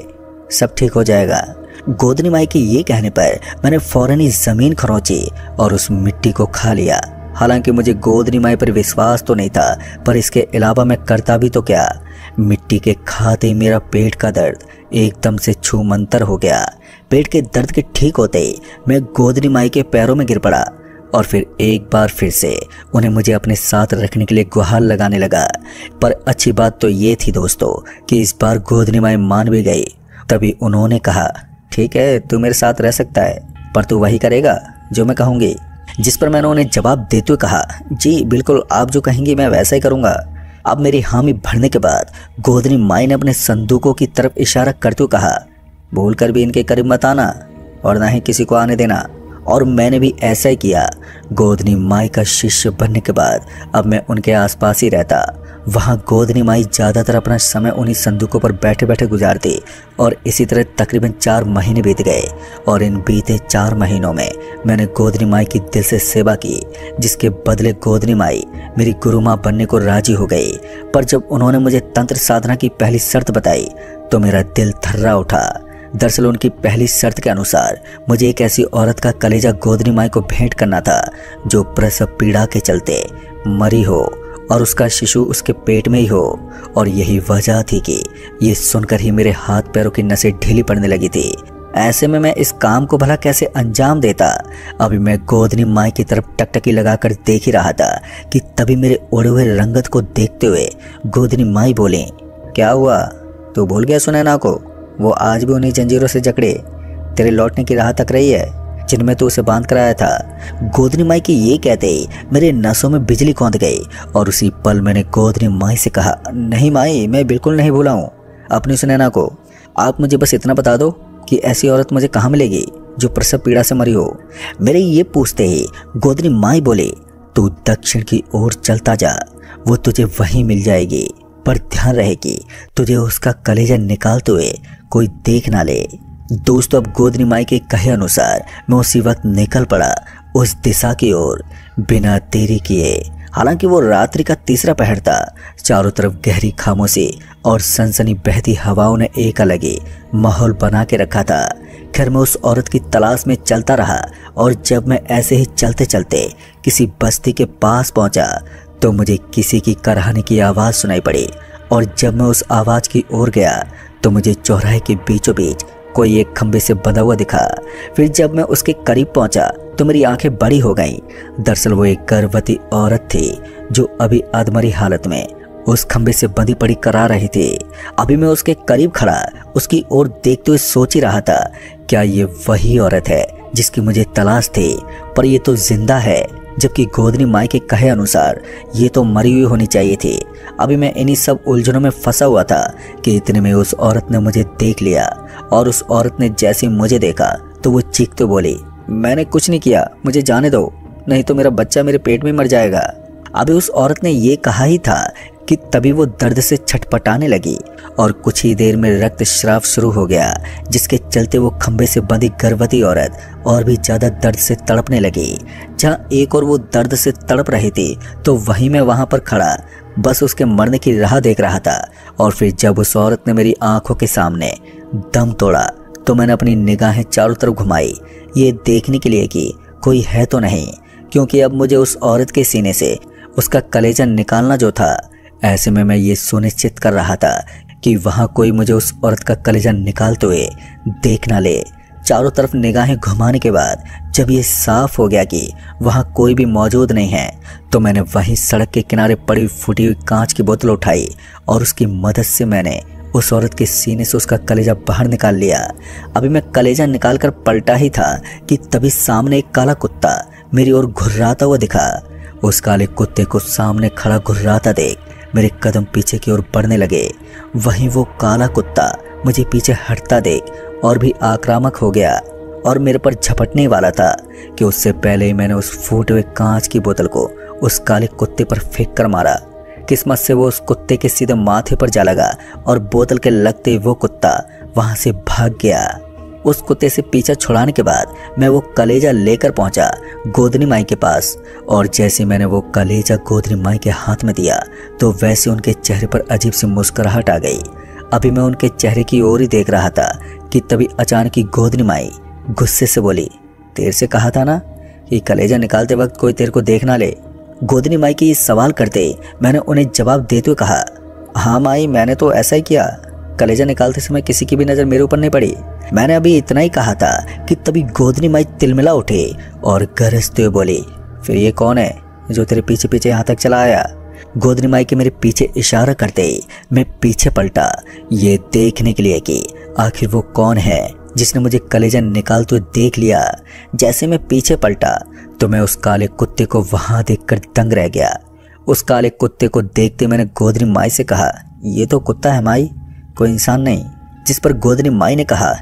सब ठीक हो जाएगा। गोदनी माई के ये कहने पर मैंने फ़ौरन ही ज़मीन खरोची और उस मिट्टी को खा लिया। हालाँकि मुझे गोदनी माई पर विश्वास तो नहीं था, पर इसके अलावा मैं करता भी तो क्या? मिट्टी के खाते ही मेरा पेट का दर्द एकदम से छू मंतर हो गया। पेट के दर्द के ठीक होते ही मैं गोदनी माई के पैरों में गिर पड़ा और फिर एक बार फिर से उन्हें मुझे अपने साथ रखने के लिए गुहार लगाने लगा। पर अच्छी बात तो ये थी दोस्तों कि इस बार गोदनी माई मान भी गई। तभी उन्होंने कहा ठीक है, तू मेरे साथ रह सकता है, पर तू वही करेगा जो मैं कहूँगी। जिस पर मैंने उन्हें जवाब देते हुए कहा, जी, बिल्कुल, आप जो कहेंगे मैं वैसा ही करूँगा। अब मेरी हामी भरने के बाद गोदनी माई ने अपने संदूकों की तरफ़ इशारा करते हुए कहा भूल कर भी इनके करीब मत आना और ना ही किसी को आने देना। और मैंने भी ऐसा ही किया। गोदनी माई का शिष्य बनने के बाद, अब मैं उनके आसपास ही रहता। वहाँ गोदनी माई ज़्यादातर अपना समय उन्हीं संदूकों पर बैठे बैठे गुजारती और इसी तरह तकरीबन चार महीने बीत गए और इन बीते चार महीनों में मैंने गोदनी माई की दिल से सेवा की, जिसके बदले गोदनी माई मेरी गुरु माँ बनने को राज़ी हो गई। पर जब उन्होंने मुझे तंत्र साधना की पहली शर्त बताई तो मेरा दिल थर्रा उठा। दरअसल उनकी पहली शर्त के अनुसार मुझे एक ऐसी औरत का कलेजा गोदनी माई को भेंट करना था, जो प्रसव पीड़ा के चलते मरी हो। और उसका शिशु उसके पेट में ही हो। और यही वजह थी कि ये सुनकर ही मेरे हाथ पैरों की नसें ढीली पड़ने लगी थी। ऐसे में मैं इस काम को भला कैसे अंजाम देता? अभी मैं गोदनी माई की तरफ़ टकटकी लगाकर देख ही रहा था कि तभी मेरे उड़े हुए रंगत को देखते हुए गोदनी माई बोले, क्या हुआ? तू भूल गया सुनैना को? वो आज भी उन्हीं जंजीरों से जकड़े। तेरे लौटने की राह तक रही है? जिनमें तो उसे बाँध कर आया था। गोदनी माई की ये कहते, मेरे नसों में बिजली कौंध गई और उसी पल मैंने गोदनी माई से कहा, नहीं माई, मैं बिल्कुल नहीं भूला हूँ। अपनी सुनैना को, आप मुझे बस इतना बता दो कि ऐसी औरत मुझे कहाँ मिलेगी जो प्रसव पीड़ा से मरी हो। मेरे ये पूछते ही गोदनी माई बोले, तू दक्षिण की ओर चलता जा, वो तुझे वहीं मिल जाएगी, पर ध्यान रहे कि तुझे उसका कलेजा निकालते हुए कोई देख ना ले। दोस्तों अब गोदनी माई के कहे अनुसार मैं उसी वक्त निकल पड़ा उस दिशा की ओर, बिना देरी किए। हालाँकि वो रात्रि का तीसरा पहर था। चारों तरफ़ गहरी खामोशी और सनसनी बहती हवाओं ने एक अलग ही माहौल बना के रखा था। खैर मैं उस औरत की तलाश में चलता रहा और जब मैं ऐसे ही चलते चलते किसी बस्ती के पास पहुँचा तो मुझे किसी की कराहने की आवाज़ सुनाई पड़ी और जब मैं उस आवाज़ की ओर गया तो मुझे चौराहे के बीचों बीच कोई एक खंबे से बंधा हुआ दिखा। फिर जब मैं उसके करीब पहुँचा तो मेरी आँखें बड़ी हो गईं। दरअसल वो एक गर्भवती औरत थी, जो अभी अधमरी हालत में उस खंबे से बंधी पड़ी करा रही थी। अभी मैं उसके करीब खड़ा, उसकी ओर देखते हुए सोच ही रहा था, क्या ये वही औरत है जिसकी मुझे तलाश थी? पर ये तो ज़िंदा है, जबकि गोदनी माई के कहे अनुसार ये तो मरी हुई होनी चाहिए थी। अभी मैं इन्हीं सब उलझनों में फंसा हुआ था कि इतने में उस औरत ने मुझे देख लिया और उस औरत ने जैसे मुझे देखा तो वो चीखते बोली, मैंने कुछ नहीं किया, मुझे जाने दो, नहीं तो मेरा बच्चा मेरे पेट में मर जाएगा। अभी उस औरत ने ये कहा ही था कि तभी वो दर्द से छटपटाने लगी और कुछ ही देर में रक्त श्राव शुरू हो गया, जिसके चलते वो खंबे से बंधी गर्भवती औरत और भी ज़्यादा दर्द से तड़पने लगी। जहाँ एक और वो दर्द से तड़प रही थी तो वहीं मैं वहाँ पर खड़ा बस उसके मरने की राह देख रहा था और फिर जब उस औरत ने मेरी आँखों के सामने दम तोड़ा तो मैंने अपनी निगाहें चारों तरफ़ घुमाई। ये देखने के लिए कि कोई है तो नहीं, क्योंकि अब मुझे उस औरत के सीने से उसका कलेजा निकालना जो था, ऐसे में मैं ये सुनिश्चित कर रहा था कि वहाँ कोई मुझे उस औरत का कलेजा निकालते हुए देख ना ले। चारों तरफ़ निगाहें घुमाने के बाद जब ये साफ़ हो गया कि वहाँ कोई भी मौजूद नहीं है तो मैंने वहीं सड़क के किनारे पड़ी फूटी हुई कांच की बोतल उठाई और उसकी मदद से मैंने उस औरत के सीने से उसका कलेजा बाहर निकाल लिया। अभी मैं कलेजा निकाल कर पलटा ही था कि तभी सामने एक काला कुत्ता मेरी ओर घुर्राता हुआ दिखा। उस काले कुत्ते को सामने खड़ा घुर्राता देख मेरे कदम पीछे की ओर बढ़ने लगे। वहीं वो काला कुत्ता मुझे पीछे हटता देख और भी आक्रामक हो गया और मेरे पर झपटने वाला था कि उससे पहले ही मैंने उस फूटे हुए कांच की बोतल को उस काले कुत्ते पर फेंक कर मारा। किस्मत से वो उस कुत्ते के सीधे माथे पर जा लगा और बोतल के लगते वो कुत्ता वहाँ से भाग गया। उस कुत्ते से पीछा छुड़ाने के बाद मैं वो कलेजा लेकर पहुँचा गोदनी माई के पास और जैसे मैंने वो कलेजा गोदनी माई के हाथ में दिया तो वैसे उनके चेहरे पर अजीब सी मुस्कुराहट आ गई। अभी मैं उनके चेहरे की ओर ही देख रहा था कि तभी अचानक ही गोदनी माई गुस्से से बोली, तेर से कहा था ना कि कलेजा निकालते वक्त कोई तेरे को देख ना ले। गोदनी माई की सवाल करते मैंने उन्हें जवाब देते हुए कहा हाँ माई, मैंने तो ऐसा ही किया। कलेजा निकालते समय किसी की भी नज़र मेरे ऊपर नहीं पड़ी। मैंने अभी इतना ही कहा था कि तभी गोदनी माई तिलमिला उठे और गरजते हुए बोली, फिर ये कौन है जो तेरे पीछे पीछे यहाँ तक चला आया? गोदनी माई के मेरे पीछे इशारा करते मैं पीछे पलटा, ये देखने के लिए कि आखिर वो कौन है जिसने मुझे कलेजा निकालते हुए देख लिया? जैसे मैं पीछे पलटा तो मैं उस काले कुत्ते को वहाँ देखकर दंग रह गया। उस काले कुत्ते को देखते मैंने गोदरी माई से कहा, ये तो कुत्ता है माई, कोई इंसान नहीं। जिस पर गोदनी माई ने कहा,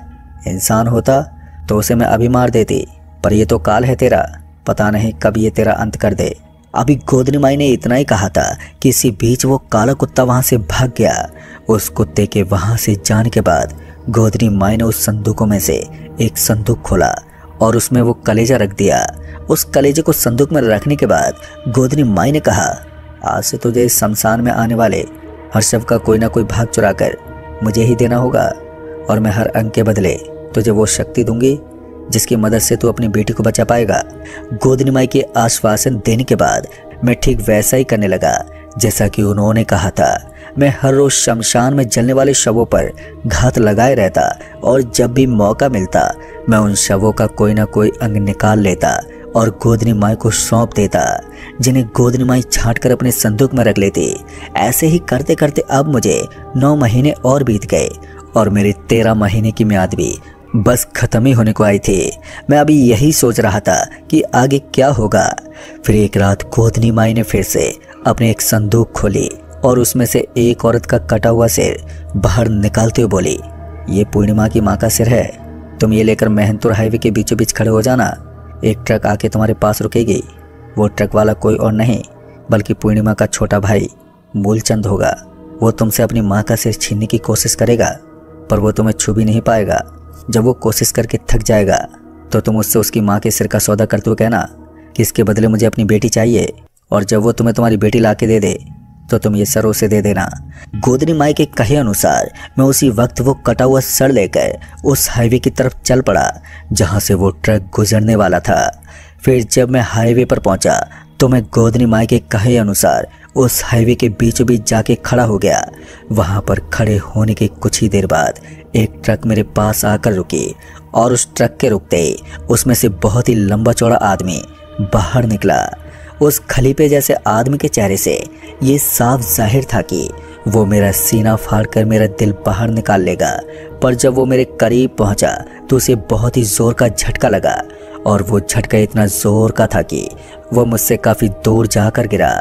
इंसान होता तो उसे मैं अभी मार देती, पर ये तो काल है तेरा, पता नहीं कब ये तेरा अंत कर दे। अभी गोदनी माई ने इतना ही कहा था कि इसी बीच वो काला कुत्ता वहाँ से भाग गया। उस कुत्ते के वहाँ से जाने के बाद गोदनी माई ने उस संदूकों में से एक संदूक खोला और उसमें वो कलेजा रख दिया। उस कलेजे को संदूक में रखने के बाद गोदनी माई ने कहा, आज से तुझे इस शमशान में आने वाले हर शव का कोई ना कोई भाग चुरा कर मुझे ही देना होगा और मैं हर अंक के बदले तुझे वो शक्ति दूँगी जिसकी मदद से तू अपनी बेटी को बचा पाएगा। गोदनी माई के आश्वासन देने के बाद मैं ठीक वैसा ही करने लगा, जैसा कि उन्होंने कहा था। मैं हर रोज शमशान में जलने वाले शवों पर घात लगाए रहता और जब भी मौका मिलता, मैं उन शवों का कोई ना कोई अंग निकाल लेता और गोदनी माई को सौंप देता, जिन्हें गोदनी माई छाट कर अपने संदूक में रख लेती। ऐसे ही करते करते अब मुझे नौ महीने और बीत गए और मेरे तेरह महीने की म्याद भी बस खत्म ही होने को आई थी। मैं अभी यही सोच रहा था कि आगे क्या होगा। फिर एक रात गोदनी माई ने फिर से अपने एक संदूक खोली और उसमें से एक औरत का कटा हुआ सिर बाहर निकालते हुए बोली, ये पूर्णिमा की माँ का सिर है। तुम ये लेकर मेहनतुर हाईवे के बीचों बीच खड़े हो जाना। एक ट्रक आके तुम्हारे पास रुकेगी। वो ट्रक वाला कोई और नहीं, बल्कि पूर्णिमा का छोटा भाई मूलचंद होगा। वो तुमसे अपनी माँ का सिर छीनने की कोशिश करेगा, पर वो तुम्हें छू भी नहीं पाएगा। जब वो कोशिश करके थक जाएगा तो तुम उससे उसकी माँ के सिर का सौदा करते हुए कहना कि इसके बदले मुझे अपनी बेटी चाहिए, और जब वो तुम्हें तुम्हारी बेटी ला के दे दे तो तुम ये सर उसे दे देना। गोदनी माई के कहे अनुसार, मैं उसी वक्त वो कटा हुआ सर लेकर उस हाईवे की तरफ़ चल पड़ा, जहाँ से वो ट्रक गुजरने वाला था। फिर जब मैं हाईवे पर पहुँचा तो मैं गोदनी माई के कहे अनुसार उस हाईवे के बीचों बीच जाके खड़ा हो गया। वहाँ पर खड़े होने के कुछ ही देर बाद एक ट्रक मेरे पास आकर रुकी और उस ट्रक के रुकते उसमें से बहुत ही लंबा चौड़ा आदमी बाहर निकला। उस खलीपे जैसे आदमी के चेहरे से ये साफ़ ज़ाहिर था कि वो मेरा सीना फाड़ कर मेरा दिल बाहर निकाल लेगा। पर जब वो मेरे करीब पहुँचा तो उसे बहुत ही ज़ोर का झटका लगा और वो झटका इतना ज़ोर का था कि वो मुझसे काफ़ी दूर जाकर गिरा।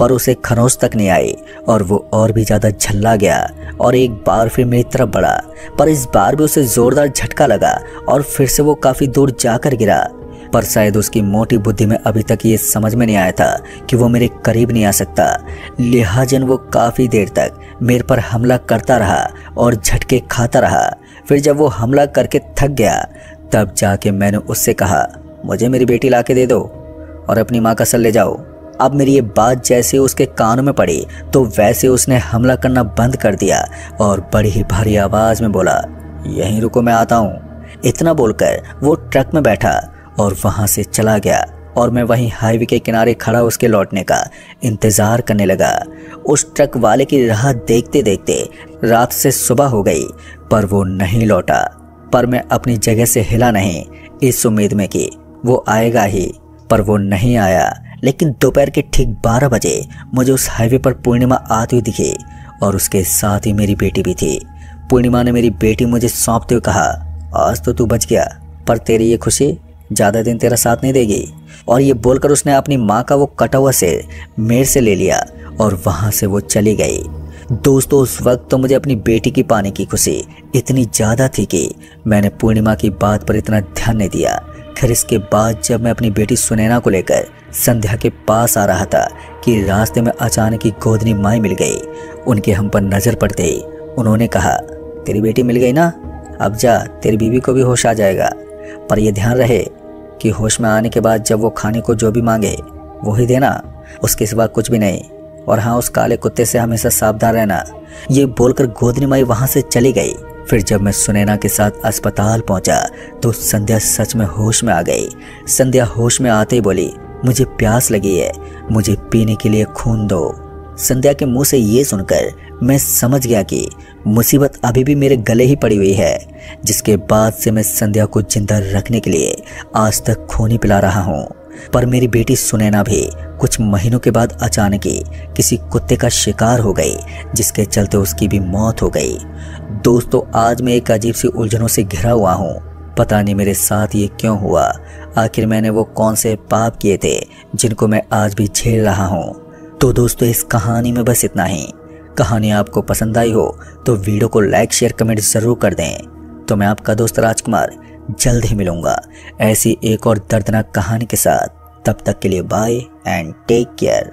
पर उसे खनौस तक नहीं आई और वो और भी ज़्यादा झल्ला गया और एक बार फिर मेरी तरफ़ बढ़ा। पर इस बार भी उसे ज़ोरदार झटका लगा और फिर से वो काफ़ी दूर जाकर गिरा। पर शायद उसकी मोटी बुद्धि में अभी तक ये समझ में नहीं आया था कि वो मेरे करीब नहीं आ सकता। लिहाजन वो काफ़ी देर तक मेरे पर हमला करता रहा और झटके खाता रहा। फिर जब वो हमला करके थक गया, तब जाके मैंने उससे कहा, मुझे मेरी बेटी लाके दे दो और अपनी माँ का सर ले जाओ। अब मेरी ये बात जैसे उसके कानों में पड़ी तो वैसे उसने हमला करना बंद कर दिया और बड़ी ही भारी आवाज़ में बोला, यहीं रुको, मैं आता हूँ। इतना बोलकर वो ट्रक में बैठा और वहाँ से चला गया और मैं वहीं हाईवे के किनारे खड़ा उसके लौटने का इंतज़ार करने लगा। उस ट्रक वाले की राह देखते देखते रात से सुबह हो गई, पर वो नहीं लौटा। पर मैं अपनी जगह से हिला नहीं, इस उम्मीद में कि वो आएगा ही, पर वो नहीं आया। लेकिन दोपहर के ठीक बारह बजे मुझे उस हाईवे पर पूर्णिमा आती हुई दिखी और उसके साथ ही मेरी बेटी भी थी। पूर्णिमा ने मेरी बेटी मुझे सौंपते हुए कहा, आज तो तू बच गया, पर तेरी ये खुशी ज़्यादा दिन तेरा साथ नहीं देगी। और ये बोलकर उसने अपनी माँ का वो कटा हुआ से मेर से ले लिया और वहाँ से वो चली गई। दोस्तों, उस वक्त तो मुझे अपनी बेटी की पाने की खुशी इतनी ज़्यादा थी कि मैंने पूर्णिमा की बात पर इतना ध्यान नहीं दिया। फिर इसके बाद जब मैं अपनी बेटी सुनैना को लेकर संध्या के पास आ रहा था कि रास्ते में अचानक ही गोदनी माई मिल गई, उनके हम पर नज़र पड़ते। उन्होंने कहा, तेरी बेटी मिल गई ना? अब जा, तेरी बीवी को भी होश आ जाएगा। पर यह ध्यान रहे कि होश में आने के बाद जब वो खाने को जो भी मांगे वो ही देना, उसके सिवा कुछ भी नहीं। और हाँ उस काले कुत्ते से हमेशा सावधान रहना। ये बोलकर गोदनी माई वहाँ से चली गई। फिर जब मैं सुनैना के साथ अस्पताल पहुँचा तो संध्या सच में होश में आ गई। संध्या होश में आते ही बोली, मुझे प्यास लगी है। मुझे पीने के लिए खून दो। संध्या के मुँह से ये सुनकर मैं समझ गया कि मुसीबत अभी भी मेरे गले ही पड़ी हुई है, जिसके बाद से मैं संध्या को ज़िंदा रखने के लिए आज तक खून पिला रहा हूँ। पर मेरी बेटी सुनैना भी कुछ महीनों के बाद अचानक ही किसी कुत्ते का शिकार हो गई, जिसके चलते उसकी भी मौत हो गई। दोस्तों, आज मैं एक अजीब सी उलझनों से घिरा हुआ हूँ। पता नहीं मेरे साथ ये क्यों हुआ, आखिर मैंने वो कौन से पाप किए थे, जिनको मैं आज भी झेल रहा हूँ। तो दोस्तों, इस कहानी में बस इतना ही। कहानी आपको पसंद आई हो तो वीडियो को लाइक, शेयर, कमेंट ज़रूर कर दें। तो मैं आपका दोस्त राजकुमार, जल्द ही मिलूँगा ऐसी एक और दर्दनाक कहानी के साथ। तब तक के लिए बाय एंड टेक केयर